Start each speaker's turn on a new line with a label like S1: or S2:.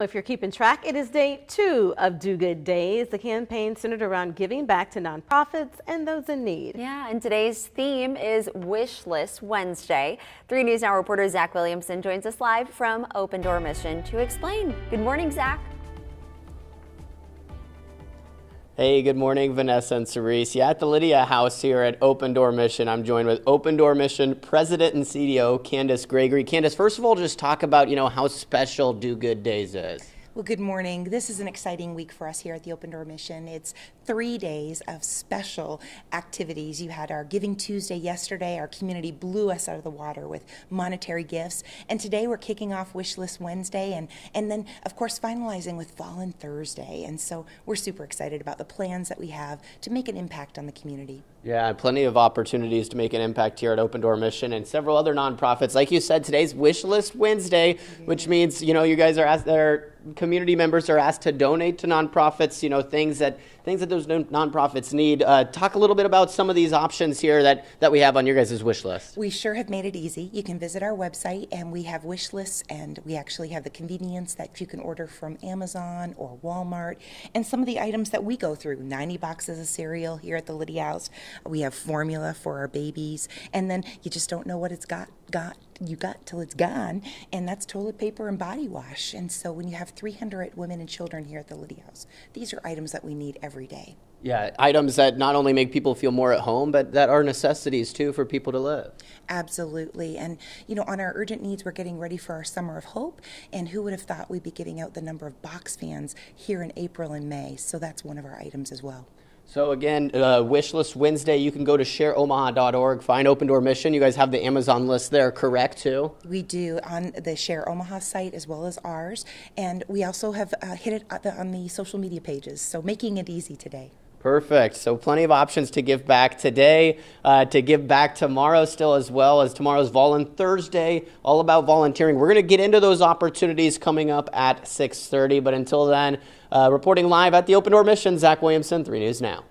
S1: If you're keeping track, it is day two of Do Good Days, the campaign centered around giving back to nonprofits and those in need.
S2: Yeah, and today's theme is Wish List Wednesday. 3 News Now reporter Zach Williamson joins us live from Open Door Mission to explain. Good morning, Zach.
S3: Hey, good morning, Vanessa and Cerise. Yeah, at the Lydia House here at Open Door Mission, I'm joined with Open Door Mission President and CEO Candace Gregory. Candace, first of all, just talk about, you know, how special Do Good Days is.
S4: Well, good morning. This is an exciting week for us here at the Open Door Mission. It's three days of special activities. You had our Giving Tuesday yesterday. Our community blew us out of the water with monetary gifts. And today we're kicking off Wish List Wednesday and, and then, of course, finalizing with Volun Thursday. And so we're super excited about the plans that we have to make an impact on the community.
S3: Yeah, plenty of opportunities to make an impact here at Open Door Mission and several other nonprofits. Like you said, today's Wish List Wednesday, which means, you know, you guys are asked, their community members are asked to donate to nonprofits, you know, things that things that those nonprofits need. Uh, talk a little bit about some of these options here that, that we have on your guys' wish list.
S4: We sure have made it easy. You can visit our website and we have wish lists and we actually have the convenience that you can order from Amazon or Walmart and some of the items that we go through 90 boxes of cereal here at the Lydia House. We have formula for our babies and then you just don't know what it's got got you got till it's gone and that's toilet paper and body wash and so when you have 300 women and children here at the Lydia House these are items that we need every every day.
S3: Yeah, items that not only make people feel more at home, but that are necessities too for people to live.
S4: Absolutely. And, you know, on our urgent needs, we're getting ready for our Summer of Hope. And who would have thought we'd be giving out the number of box fans here in April and May? So that's one of our items as well.
S3: So again, uh, wish list Wednesday. You can go to shareomaha.org, find Open Door Mission. You guys have the Amazon list there, correct? Too.
S4: We do on the Share Omaha site as well as ours, and we also have uh, hit it on the social media pages. So making it easy today.
S3: Perfect. So plenty of options to give back today, uh, to give back tomorrow still as well as tomorrow's Volun Thursday, all about volunteering. We're going to get into those opportunities coming up at 6.30, but until then, uh, reporting live at the Open Door Mission, Zach Williamson, 3 News Now.